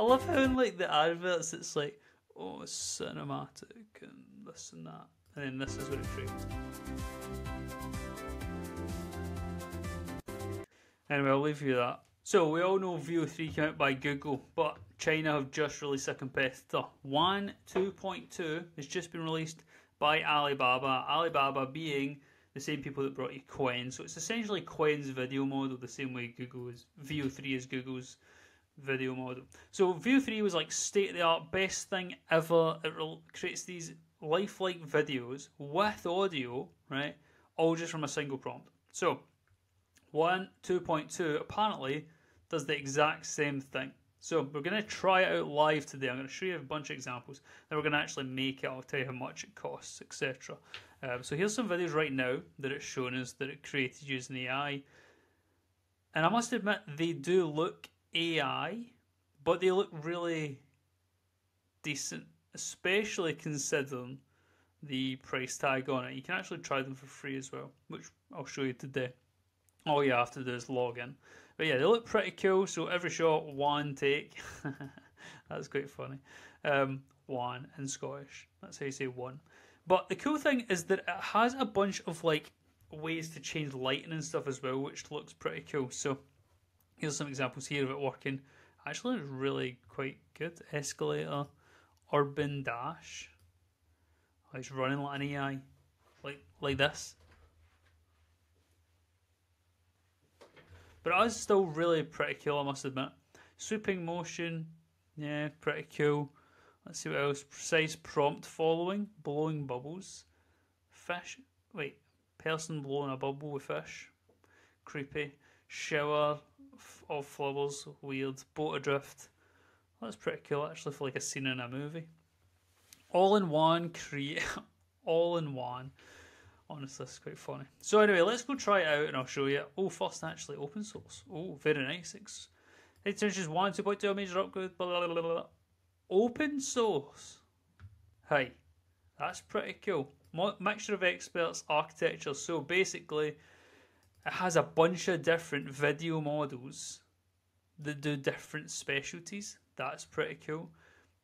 I love how in like the adverts it's like, oh, it's cinematic and this and that, and then this is what it creates. Anyway, I'll leave you that. So we all know Veo 3 came out by Google, but China have just released a competitor. Wan 2.2 has just been released by Alibaba. Alibaba being the same people that brought you Qwen. So it's essentially Qwen's video model, the same way Google is Veo 3 is Google's video model. So Veo 3 was like state of the art, best thing ever. It creates these lifelike videos with audio, right? All just from a single prompt. So Wan 2.2 apparently does the exact same thing. So we're going to try it out live today. I'm going to show you a bunch of examples. Then we're going to actually make it. I'll tell you how much it costs, etc. Um, so here's some videos right now that it's shown us that it created using AI. And I must admit, they do look AI, but they look really decent, especially considering the price tag on it. You can actually try them for free as well, which I'll show you today. All you have to do is log in. But yeah, they look pretty cool. So every shot, one take. That's quite funny. Um, one in Scottish. That's how you say one. But the cool thing is that it has a bunch of like ways to change lighting and stuff as well, which looks pretty cool. So here's some examples here of it working. Actually, it's really quite good. Escalator, urban dash. It's running like an AI, like like this. But it was still really pretty cool, I must admit. Sweeping motion, yeah, pretty cool. Let's see what else. Precise prompt following, blowing bubbles. Fish, wait, person blowing a bubble with fish. Creepy. Shower of flowers, weird. Boat adrift. That's pretty cool actually for like a scene in a movie. All in one, create, all in one. Honestly, it's quite funny. So anyway, let's go try it out and I'll show you. Oh, first actually open source. Oh, very nice. It's, it's just Wan 2.2 major upgrade. Blah, blah, blah. Open source. Hey, that's pretty cool. Mixture of experts, architecture. So basically, it has a bunch of different video models that do different specialties. That's pretty cool.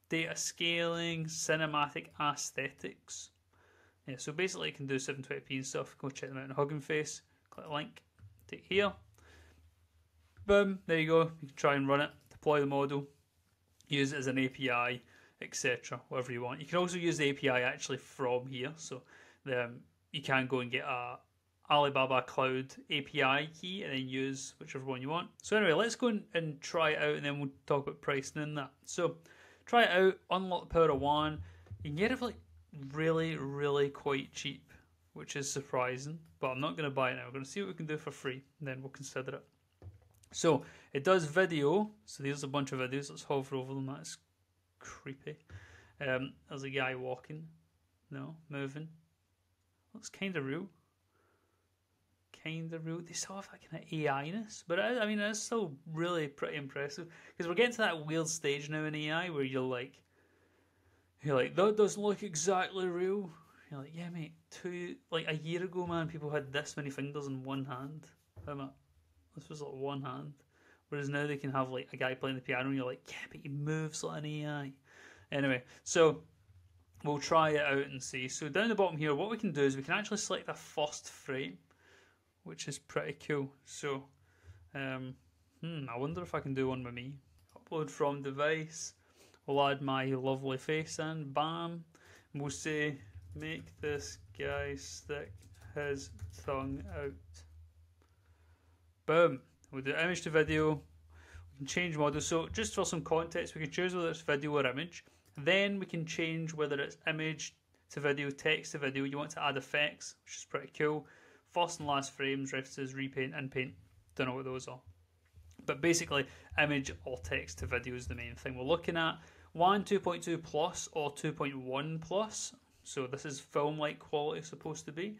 Data scaling, cinematic aesthetics yeah, so basically, you can do 720p and stuff. Go check them out in Hugging Face. Click the link, take here. Boom, there you go. You can try and run it, deploy the model, use it as an API, etc. Whatever you want. You can also use the API actually from here. So the, um, you can go and get a Alibaba Cloud API key and then use whichever Wan you want. So anyway, let's go and try it out and then we'll talk about pricing and that. So try it out, unlock the power of one. You can get it for like really, really quite cheap, which is surprising. But I'm not going to buy it now. We're going to see what we can do for free, and then we'll consider it. So it does video. So there's a bunch of videos. Let's hover over them. That's creepy. Um, there's a guy walking. No, moving. Looks kind of real. Kind of real. They still have that kind of AI-ness, but I, I mean, it's still really pretty impressive because we're getting to that weird stage now in AI where you're like, you're like, that doesn't look exactly real. You're like, yeah, mate. Two like a year ago, man, people had this many fingers in one hand. How This was like one hand. Whereas now they can have like a guy playing the piano, and you're like, yeah, but he moves like an AI. Anyway, so we'll try it out and see. So down the bottom here, what we can do is we can actually select the first frame, which is pretty cool. So, um, hmm, I wonder if I can do one with me. Upload from device. We'll add my lovely face in, bam. We'll say, make this guy stick his tongue out. Boom. We'll do image to video. We can change model. So just for some context, we can choose whether it's video or image. Then we can change whether it's image to video, text to video. You want to add effects, which is pretty cool. First and last frames, references, repaint, and paint. Don't know what those are. But basically, image or text to video is the main thing we're looking at. Wan 2.2 plus or 2.1 plus. So this is film-like quality supposed to be.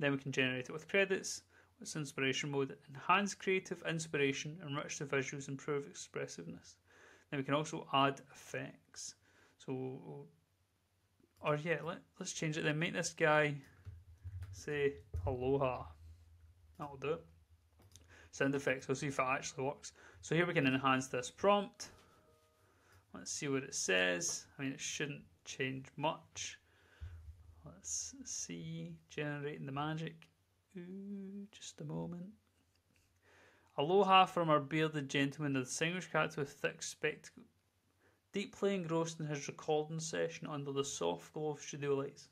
Then we can generate it with credits. It's inspiration mode? Enhance creative inspiration, enrich the visuals, improve expressiveness. Then we can also add effects. So, or yeah, let, let's change it then. Make this guy say aloha. That'll do it. Sound effects. We'll see if it actually works. So here we can enhance this prompt Let's see what it says. I mean, it shouldn't change much. Let's see. Generating the magic. Ooh, just a moment. Aloha from our bearded gentleman, the distinguished character with thick spectacles, deeply engrossed in his recording session under the soft glow of studio lights.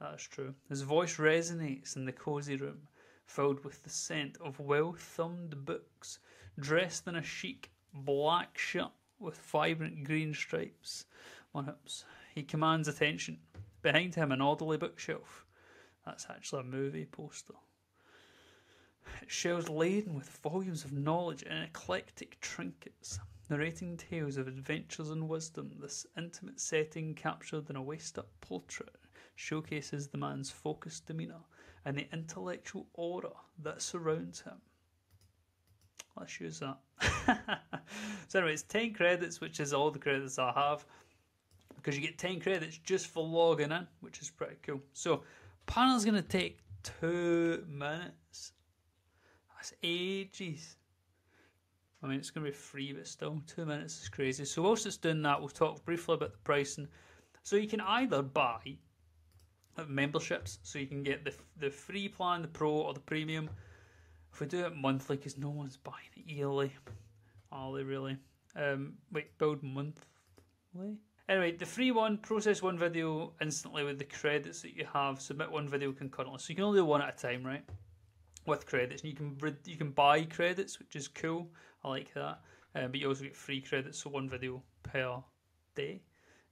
That is true. His voice resonates in the cosy room, filled with the scent of well thumbed books, dressed in a chic black shirt with vibrant green stripes on hips. He commands attention. Behind him, an orderly bookshelf. That's actually a movie poster. It shelves laden with volumes of knowledge and eclectic trinkets, narrating tales of adventures and wisdom. This intimate setting, captured in a waist up portrait, showcases the man's focused demeanour and the intellectual aura that surrounds him. Let's use that. so, anyway, it's 10 credits, which is all the credits I have, because you get 10 credits just for logging in, which is pretty cool. So, panel's going to take two minutes. That's ages. I mean, it's going to be free, but still, two minutes is crazy. So, whilst it's doing that, we'll talk briefly about the pricing. So, you can either buy memberships, so you can get the the free plan, the pro, or the premium. If we do it monthly, because no one's buying it yearly, are they really? Um, wait, build monthly. Anyway, the free one, process one video instantly with the credits that you have. Submit one video concurrently, so you can only do one at a time, right? With credits, and you can you can buy credits, which is cool. I like that. Um, but you also get free credits, so one video per day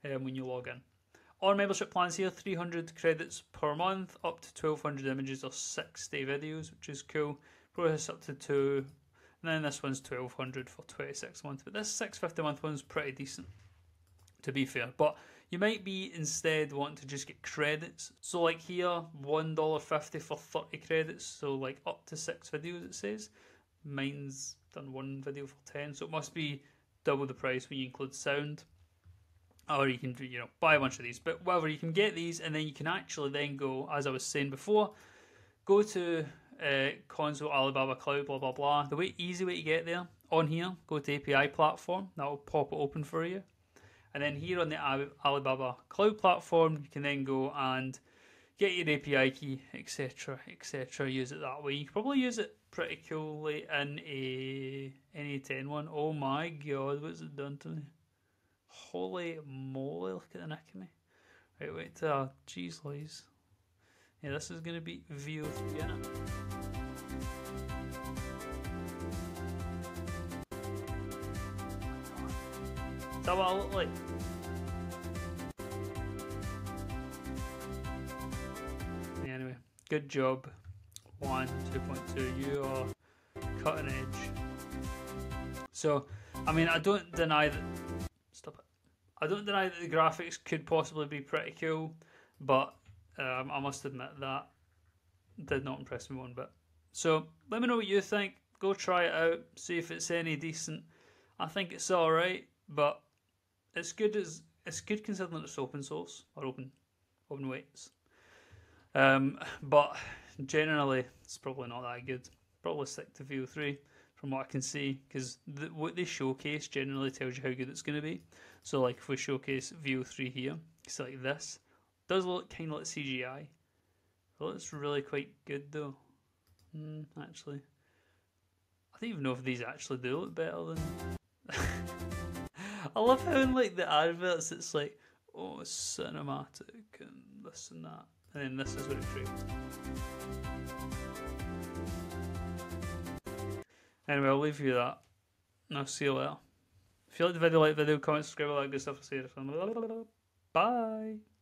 um, when you log in. On membership plans here, 300 credits per month, up to 1200 images or 60 videos, which is cool. Process up to two, and then this one's 1200 for 26 months. But this 650 month one's pretty decent, to be fair. But you might be instead wanting to just get credits. So like here, $1.50 for 30 credits, so like up to six videos it says. Mine's done one video for 10, so it must be double the price when you include sound or you can you know buy a bunch of these but whatever you can get these and then you can actually then go as i was saying before go to uh, console alibaba cloud blah blah blah. The way easy way to get there on here go to api platform that will pop it open for you. And then here on the alibaba cloud platform you can then go and get your api key etc etc use it that way. You can probably use it pretty coolly in a n8n one. Oh my god what's it done to me Holy moly, look at the neck of me. Right, wait, uh, cheese Louise. Yeah, this is to be Veo 3, yeah. What I look like? Yeah, anyway, good job. Wan, 2.2, you are cutting edge. So, I mean, I don't deny that I don't deny that the graphics could possibly be pretty cool, but um, I must admit that did not impress me one bit. So let me know what you think. Go try it out, see if it's any decent. I think it's all right, but it's good as it's good considering it's open source or open open weights. Um, but generally, it's probably not that good. Probably stick to Veo 3 from what I can see, because what they showcase generally tells you how good it's going to be. So, like if we showcase Veo 3 here, it's like this. Does look kind of like CGI. It looks really quite good though. Mm, actually, I don't even know if these actually do look better than. I love how in like the adverts it's like, oh, cinematic and this and that, and then this is what it creates. Anyway, I'll leave you that. And I'll see you later. If you like the video, like the video, comment, subscribe, all that good stuff. I'll see you time. Bye.